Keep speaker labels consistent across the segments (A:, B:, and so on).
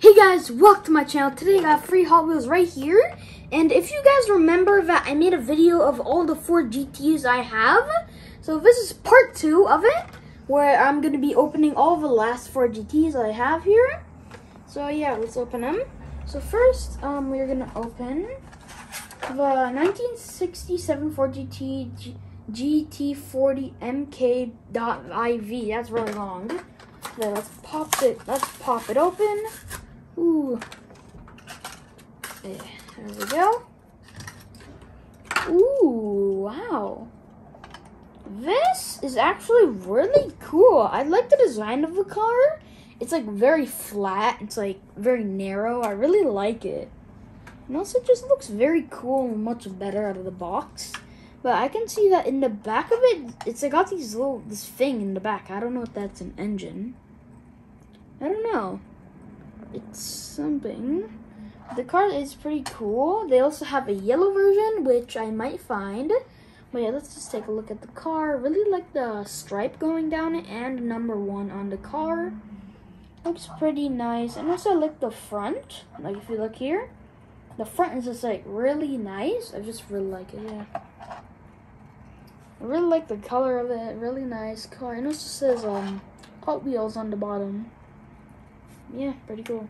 A: Hey guys, welcome to my channel. Today I got free Hot Wheels right here. And if you guys remember that I made a video of all the Ford GTs I have. So this is part two of it, where I'm going to be opening all the last four GTs I have here. So yeah, let's open them. So first, um, we're going to open the 1967 Ford GT G GT40 MK.IV. That's really long. Then let's pop it. Let's pop it open. Ooh. There, we go. Ooh, wow. This is actually really cool. I like the design of the car. It's like very flat. It's like very narrow. I really like it. And also just looks very cool and much better out of the box. But I can see that in the back of it, it's like got these little, this thing in the back. I don't know if that's an engine. I don't know. It's something. The car is pretty cool. They also have a yellow version, which I might find. But yeah, let's just take a look at the car. Really like the stripe going down it and number one on the car. Looks pretty nice. And also I like the front. Like if you look here. The front is just like really nice. I just really like it, yeah. I really like the color of it. Really nice car. And also says um Hot Wheels on the bottom. Yeah, pretty cool.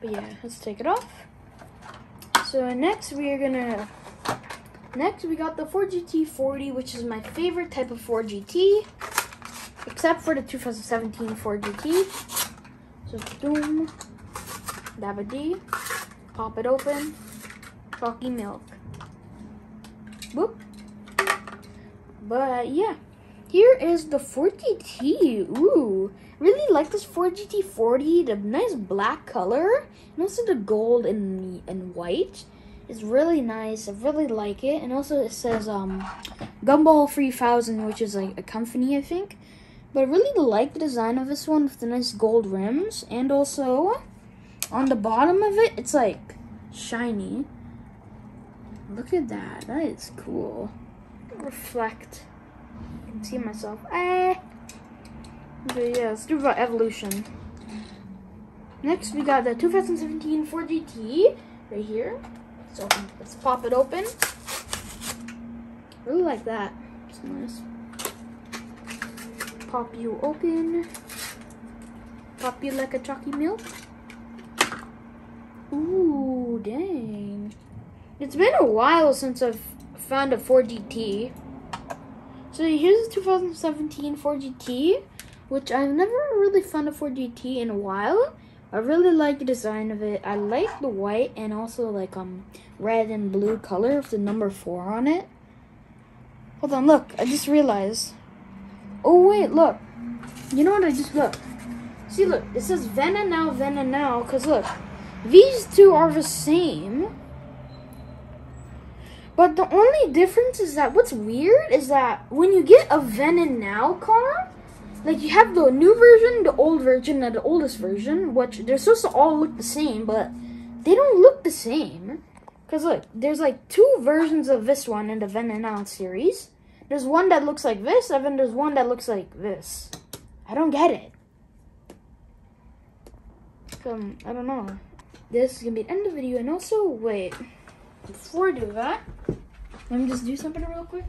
A: But yeah, let's take it off. So next we are gonna next we got the Ford GT40, which is my favorite type of Ford GT. Except for the 2017 Ford GT. So boom. Dabba D. Pop it open. Chalky milk. Boop. But yeah. Here is the Ford GT. Ooh, really like this Ford GT40. The nice black color, and also the gold and and white is really nice. I really like it. And also it says um, Gumball 3000, which is like a company, I think. But I really like the design of this one with the nice gold rims, and also on the bottom of it, it's like shiny. Look at that. That is cool. Reflect can see myself. Eh. Yeah, let's do about evolution. Next, we got the 2017 Ford GT right here. So let's pop it open. Really like that. It's nice. Pop you open. Pop you like a chalky milk. Ooh, dang. It's been a while since I've found a Ford GT. So here's the 2017 Ford GT, which I've never really found a Ford GT in a while. I really like the design of it. I like the white and also like um red and blue color of the number four on it. Hold on, look, I just realized. Oh wait, look. You know what I just look? See look, it says Vena now, Vena now, cause look, these two are the same. But the only difference is that what's weird is that when you get a Venom Now car, like you have the new version, the old version, and the oldest version, which they're supposed to all look the same, but they don't look the same. Cause look, there's like two versions of this one in the Venom Now series. There's one that looks like this, and then there's one that looks like this. I don't get it. Um, I don't know. This is gonna be the end of the video, and also, wait before I do that, let me just do something real quick.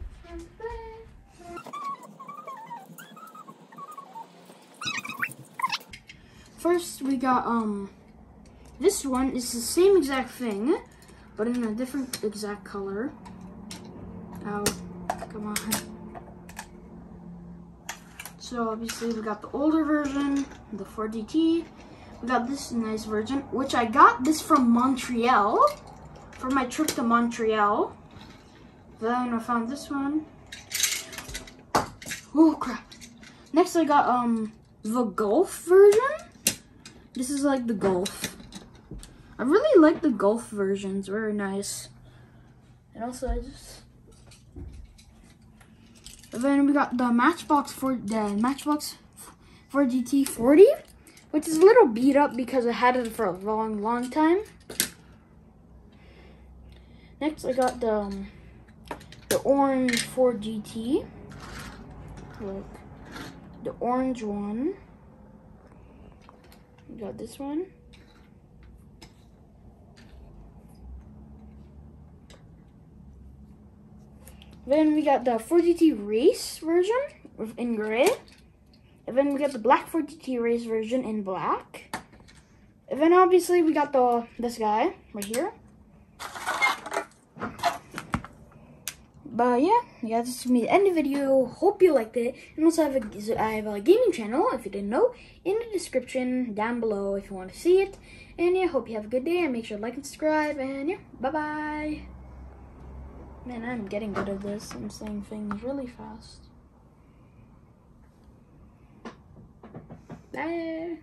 A: First, we got, um, this one is the same exact thing, but in a different exact color. Oh, come on. So obviously we got the older version, the Ford GT. We got this nice version, which I got this from Montreal for my trip to Montreal. Then I found this one. Oh crap. Next I got um the Gulf version. This is like the Gulf. I really like the Gulf versions, very nice. And also I just then we got the Matchbox for the Matchbox Ford GT40, which is a little beat up because I had it for a long, long time. Next, I got the um, the orange Ford GT. Look, the orange one. We got this one. Then we got the Ford GT Race version in gray. And then we got the black Ford GT Race version in black. And then obviously we got the this guy right here. But yeah, yeah, this is me the end of the video. Hope you liked it. And also I have a, I have a gaming channel, if you didn't know, in the description down below if you want to see it. And yeah, hope you have a good day and make sure to like and subscribe. And yeah, bye-bye. Man, I'm getting good at this. I'm saying things really fast. Bye.